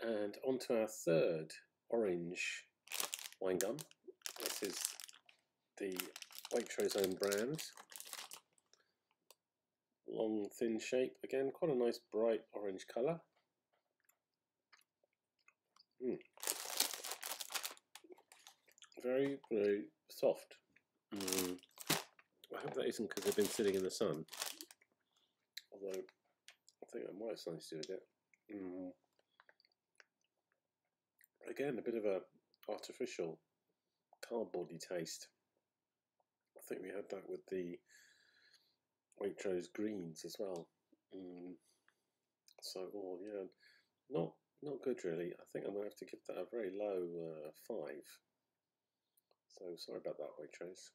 And on to our third orange wine gum. This is the Waitrose own brand. Long, thin shape. Again, quite a nice bright orange colour. Mm. Very, very soft. Mm. I hope that isn't because they've been sitting in the sun. Although, I think that might have something to do with it. Mm. Again, a bit of a artificial cardboardy taste. I think we had that with the Waitrose greens as well. Mm. So, oh yeah, not not good really. I think I'm gonna have to give that a very low uh, five. So sorry about that, Waitrose.